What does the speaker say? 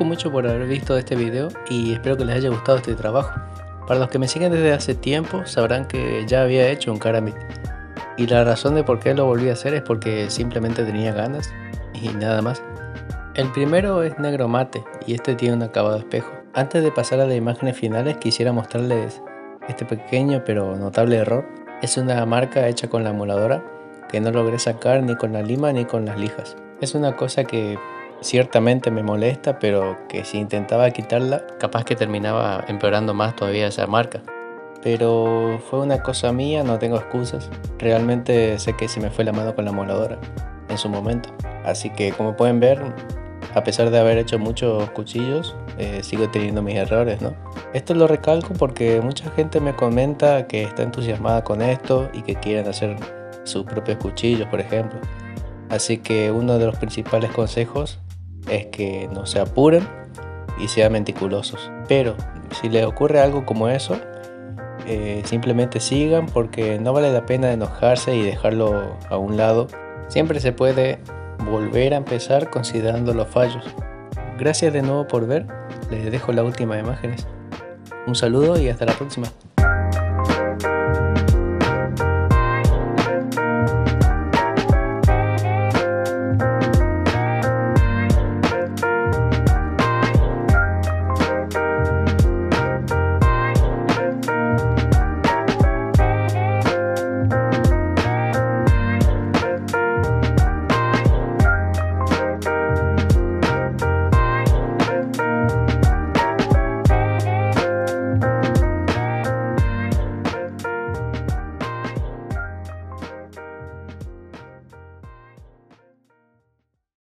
agradezco mucho por haber visto este video y espero que les haya gustado este trabajo. Para los que me siguen desde hace tiempo sabrán que ya había hecho un Karamit y la razón de por qué lo volví a hacer es porque simplemente tenía ganas y nada más. El primero es negro mate y este tiene un acabado espejo. Antes de pasar a las imágenes finales quisiera mostrarles este pequeño pero notable error. Es una marca hecha con la moladora que no logré sacar ni con la lima ni con las lijas. Es una cosa que ciertamente me molesta, pero que si intentaba quitarla, capaz que terminaba empeorando más todavía esa marca. Pero fue una cosa mía, no tengo excusas. Realmente sé que se me fue la mano con la moladora en su momento. Así que como pueden ver, a pesar de haber hecho muchos cuchillos, eh, sigo teniendo mis errores, ¿no? Esto lo recalco porque mucha gente me comenta que está entusiasmada con esto y que quieren hacer sus propios cuchillos, por ejemplo. Así que uno de los principales consejos es que no se apuren y sean meticulosos. Pero si les ocurre algo como eso, eh, simplemente sigan porque no vale la pena enojarse y dejarlo a un lado. Siempre se puede volver a empezar considerando los fallos. Gracias de nuevo por ver, les dejo las últimas imágenes. Un saludo y hasta la próxima.